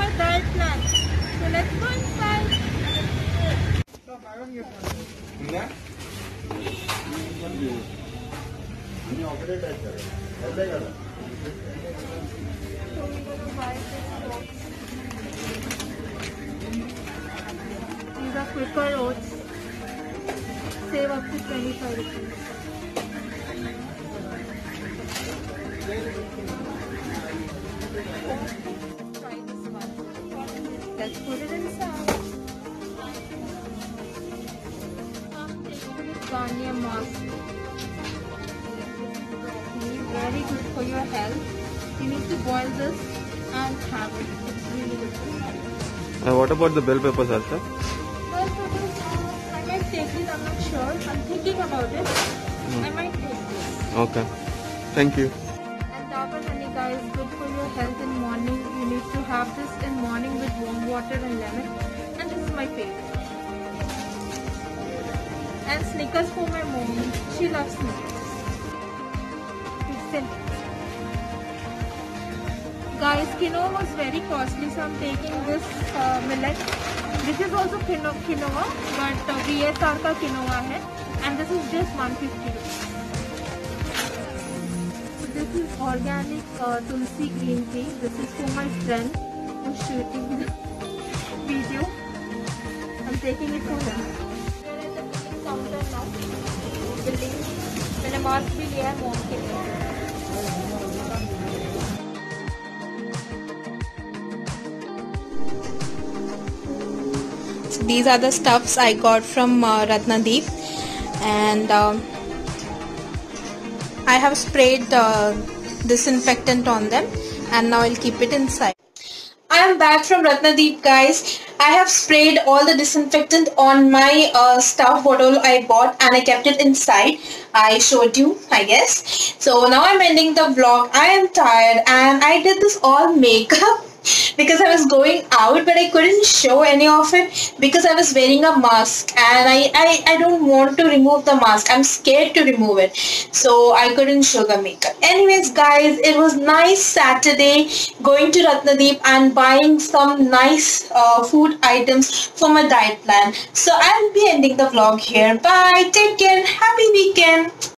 our diet plan. So let's go inside. So we're gonna buy this box. These are quicker oats. Save up to 25 rupees. Let's put it inside. I'm taking this Garnier mask. Very good for your health. You need to boil this and have it. It's really good for your health. Uh, what about the bell peppers also? For this, uh, I might take it. I'm not sure. I'm thinking about it. I might take this. Okay. Thank you. And Dabur honey, guys, good for your health in morning. Need to have this in morning with warm water and lemon. And this is my favorite. And Snickers for my mom. She loves Snickers. Listen. Guys, quinoa was very costly, so I'm taking this uh, millet. This is also quino- quinoa, but uh, VSR ka quinoa hai. And this is just 150 rupees. So this is organic uh, tulsi green tea. This is for my friend who's shooting the video. I'm taking it for him. We're at the billing counter now. Billing. मैंने mask भी लिया है mom के लिए So these are the stuffs I got from uh, Ratnadeep and um, I have sprayed uh, disinfectant on them and now I'll keep it inside. I am back from Ratnadeep guys. I have sprayed all the disinfectant on my uh, stuff bottle I bought and I kept it inside. I showed you I guess. So now I'm ending the vlog. I am tired and I did this all makeup because I was going out but I couldn't show any of it because I was wearing a mask and I, I, I don't want to remove the mask. I'm scared to remove it. So I couldn't show the makeup. Anyways guys, it was nice Saturday going to Ratnadeep and buying some nice uh, food items for my diet plan. So I'll be ending the vlog here. Bye. Take care. Happy weekend.